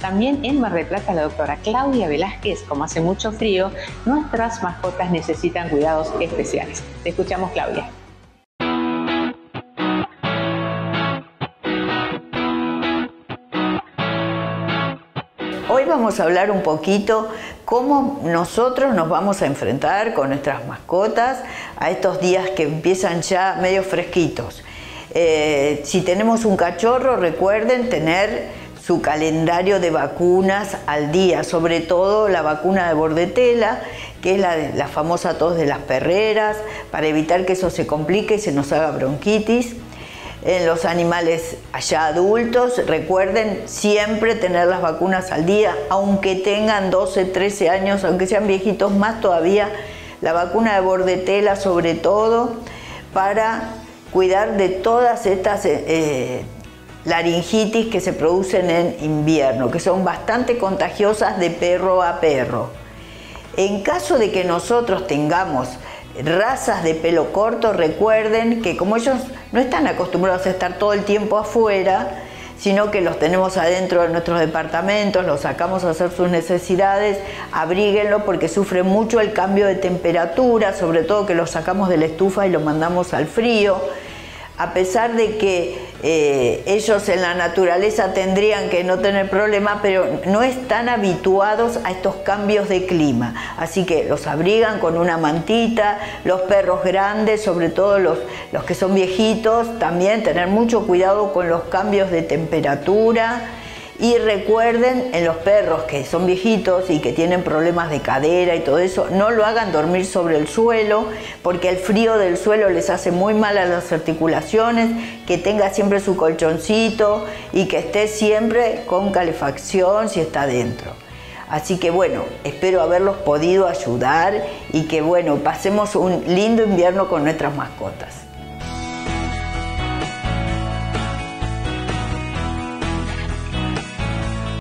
También en Mar del Plata la doctora Claudia Velázquez, como hace mucho frío, nuestras mascotas necesitan cuidados especiales. Te escuchamos Claudia. Hoy vamos a hablar un poquito cómo nosotros nos vamos a enfrentar con nuestras mascotas a estos días que empiezan ya medio fresquitos. Eh, si tenemos un cachorro, recuerden tener su calendario de vacunas al día, sobre todo la vacuna de bordetela, que es la, la famosa tos de las perreras, para evitar que eso se complique y se nos haga bronquitis en los animales allá adultos. Recuerden siempre tener las vacunas al día, aunque tengan 12, 13 años, aunque sean viejitos más todavía, la vacuna de bordetela sobre todo para cuidar de todas estas eh, laringitis que se producen en invierno, que son bastante contagiosas de perro a perro. En caso de que nosotros tengamos razas de pelo corto, recuerden que como ellos no están acostumbrados a estar todo el tiempo afuera, sino que los tenemos adentro de nuestros departamentos, los sacamos a hacer sus necesidades, abríguenlo porque sufre mucho el cambio de temperatura, sobre todo que los sacamos de la estufa y los mandamos al frío a pesar de que eh, ellos en la naturaleza tendrían que no tener problema, pero no están habituados a estos cambios de clima. Así que los abrigan con una mantita, los perros grandes, sobre todo los, los que son viejitos, también tener mucho cuidado con los cambios de temperatura y recuerden, en los perros que son viejitos y que tienen problemas de cadera y todo eso, no lo hagan dormir sobre el suelo, porque el frío del suelo les hace muy mal a las articulaciones, que tenga siempre su colchoncito y que esté siempre con calefacción si está dentro. Así que bueno, espero haberlos podido ayudar y que bueno, pasemos un lindo invierno con nuestras mascotas.